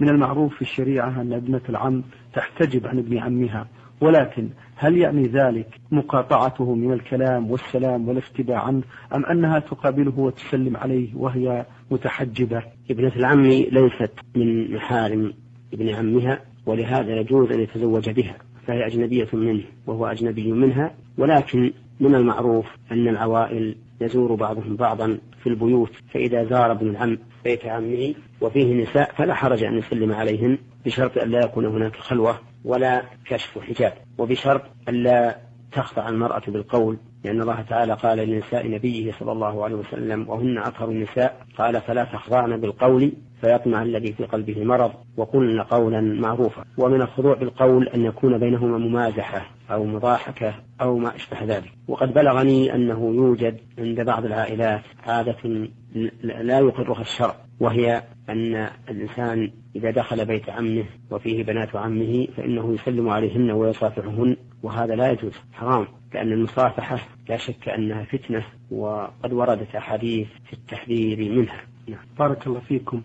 من المعروف في الشريعة أن ابنة العم تحتجب عن ابن عمها ولكن هل يعني ذلك مقاطعته من الكلام والسلام والافتداء عنه أم أنها تقابله وتسلم عليه وهي متحجبة؟ ابنة العم ليست من محارم ابن عمها ولهذا يجوز أن يتزوج بها فهي أجنبية منه وهو أجنبي منها ولكن من المعروف أن العوائل يزور بعضهم بعضا في البيوت فإذا زار ابن العم بيت عمه وفيه نساء فلا حرج أن يسلم عليهن بشرط أن لا يكون هناك خلوة ولا كشف حجاب وبشرط ألا تخضع المرأة بالقول لأن الله تعالى قال لنساء نبيه صلى الله عليه وسلم وهن أطهر النساء قال فلا تخضعن بالقول فيطمع الذي في قلبه مرض وقلن قولا معروفا. ومن الخضوع بالقول أن يكون بينهما ممازحة أو مضاحكة أو ما أشبه ذلك. وقد بلغني أنه يوجد عند بعض العائلات عادة لا يقرها الشرع وهي أن الإنسان إذا دخل بيت عمه وفيه بنات عمه فإنه يسلم عليهن ويصافحهن وهذا لا يجوز حرام. لأن المصافحة لا شك أنها فتنة وقد وردت أحاديث في التحذير منها نعم. بارك الله فيكم